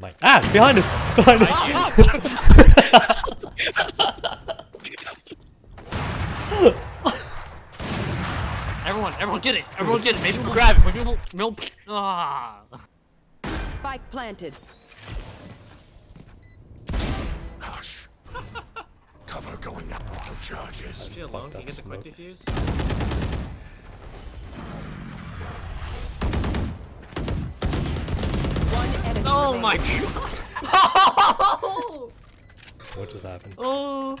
My ah, behind us! Behind us! Everyone, everyone get it! Everyone get it! Maybe we'll grab it! Maybe we'll... we'll ah. Spike planted. Hush. Cover going up. No charges. Is she alone? Can you get the quick defuse? Oh my god! what just happened? oh!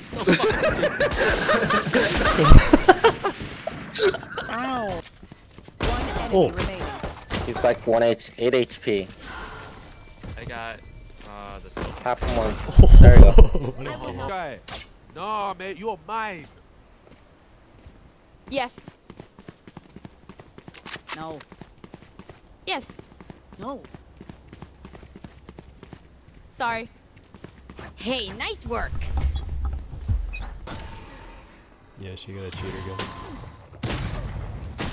so Ow. One enemy Oh. He's like 1 H, 8 HP. I got uh the silver. Half one. There you go. Guy. No, mate, you're mine. Yes. No. Yes. No. Sorry. Hey, nice work. yeah, she got a cheater gun.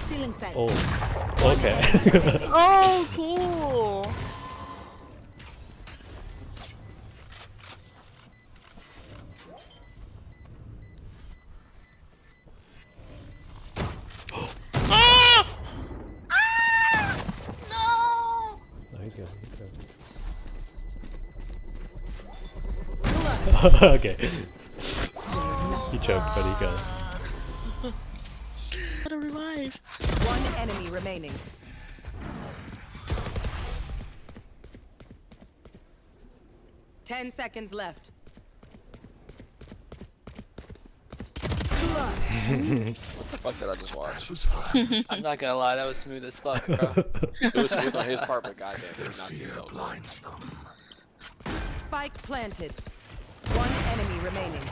Stealing sight. Oh, okay. Oh, cool. okay. he choked, but he got it. Gotta revive. One enemy remaining. Ten seconds left. What the fuck did I just watch? I'm not gonna lie, that was smooth as fuck, bro. it was smooth on his part, but goddamn, it did not seem so cool. Blinds them. Spike planted. One enemy remaining.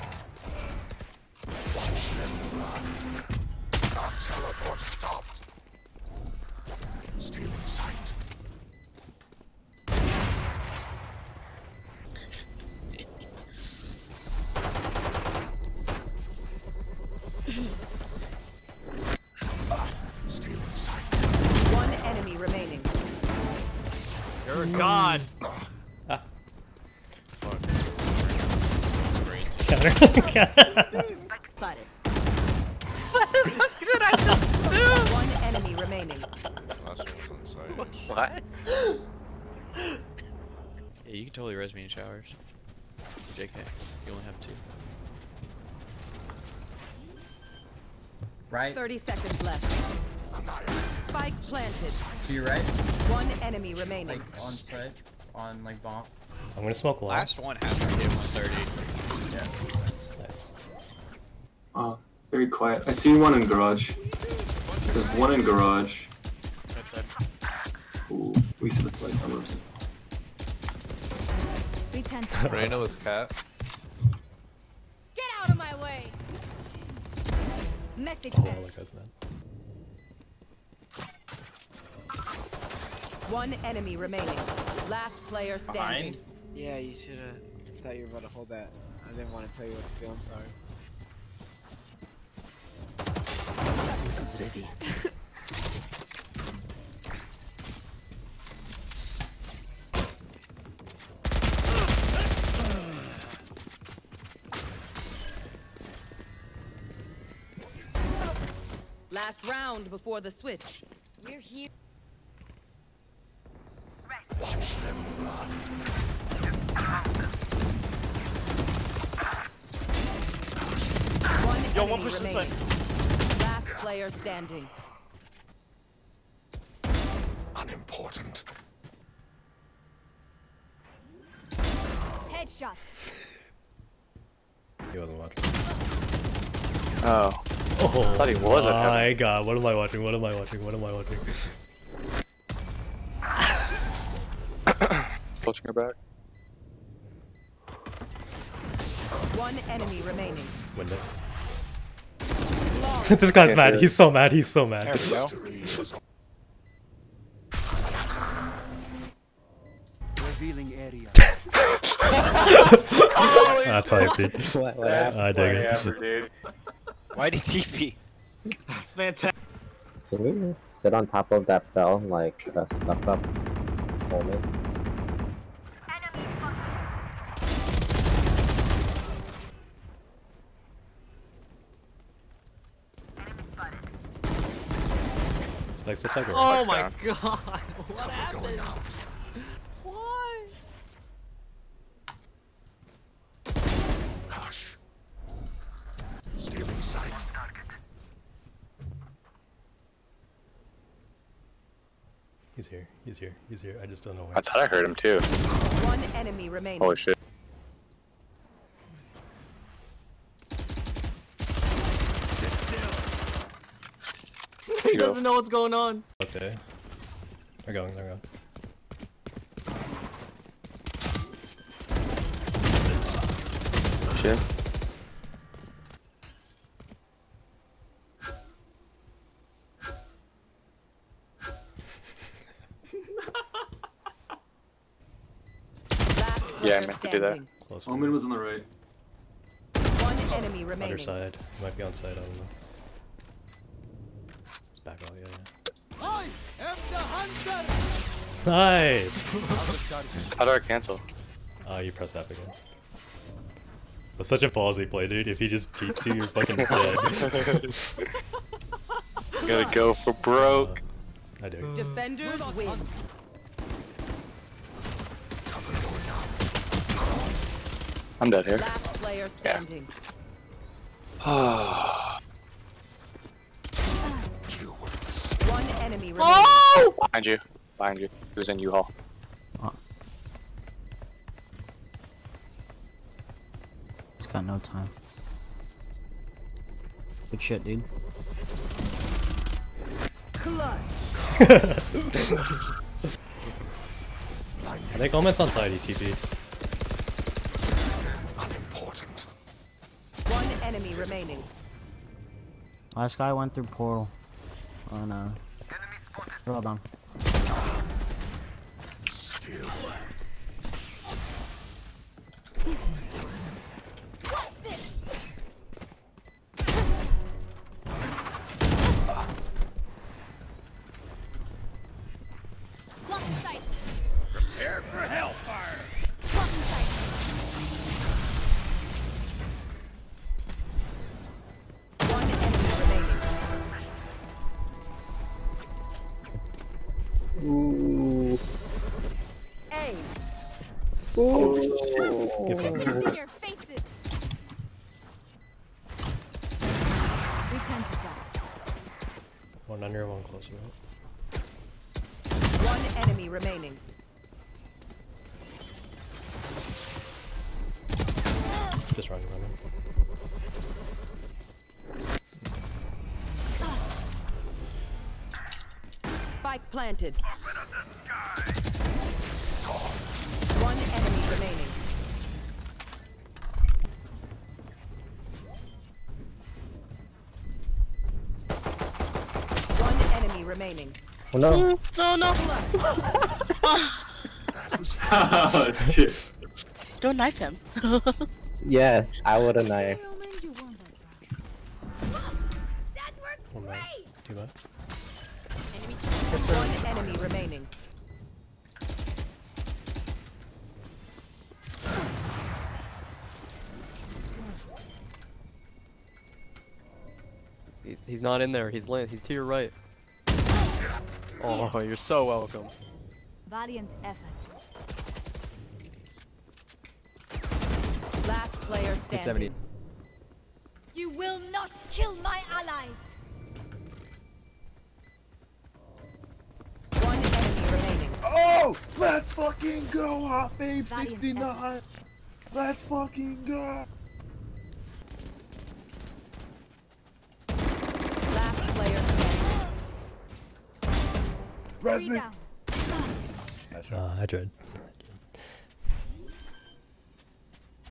Watch them run. Our teleport stopped. Stealing sight. Counter. Spotted. Did I just do? One enemy remaining. What? Yeah, you can totally res me in showers. JK, you only have two. Right? 30 seconds left. Spike planted. To your right? One enemy remaining. Like on site? On like bomb? I'm gonna smoke long. Last one has to hit 130. Nice. Oh, very quiet. I see one in garage. There's one in garage. That's it. Ooh, we see the play numbers. We tend to. Reyna was cat. Get out of my way. Message Oh, sent. that guy's mad. One enemy remaining. Last player standing. Yeah, you should have. Thought you were about to hold that. I didn't want to tell you what to do. I'm sorry. Last round before the switch. We're here. Yo, enemy one push this remaining. Last player standing. Unimportant. Headshot. He wasn't watching. Oh. Oh, thought he was at heaven. my god, what am I watching? What am I watching? What am I watching? Touching her back. One enemy remaining. Window. this guy's mad. He's so mad. He's so mad. There we go. Revealing area. That's hype, dude. What, what? I dig it. Whatever, dude. Why did TP? That's fantastic. Can you sit on top of that bell like uh, a stuck up woman? Spikes the cycle. Oh my down. god. What Cover happened? going out. Why? Hush. Stealing sight. He's here. He's here. He's here. I just don't know where. I thought I heard him too. One enemy remaining. Holy shit. He Go. doesn't know what's going on. Okay. They're going. They're going. Shit. Yeah, I player meant to do that. standing. Close. Omen was on the right. One enemy remaining. Underside. He might be on side. I don't know. It's back out. Yeah. yeah. Nice. How do I cancel? Uh, you press F again. That's such a ballsy play, dude. If he just peeks you, you're fucking dead. Gotta go for broke. I do. Defenders win. I'm dead here. Last player standing. One enemy remaining. Oh! Behind you. Behind you. He was in U-Haul. He's got no time. Good shit, dude. I think Omen's on side. He TP'd. Unimportant. One enemy remaining. Last guy went through portal. On uh. Well done. Still. Give up. In your faces. We tend to dust. One under, one closer. One enemy remaining. Just running, running. Spike planted. Remaining. Oh no. Oh, no, no. Oh shit. Don't knife him. Yes, I would have knifed. That worked One back. great. Two. One enemy remaining. He's, he's not in there. He's land. He's to your right. Oh, you're so welcome. Valiant effort. Last player Hit 70. standing. You will not kill my allies. One enemy remaining. Oh! Let's fucking go, Hot Babe 69! Let's fucking go! Last player standing. Res Three me! down. Uh, I tried.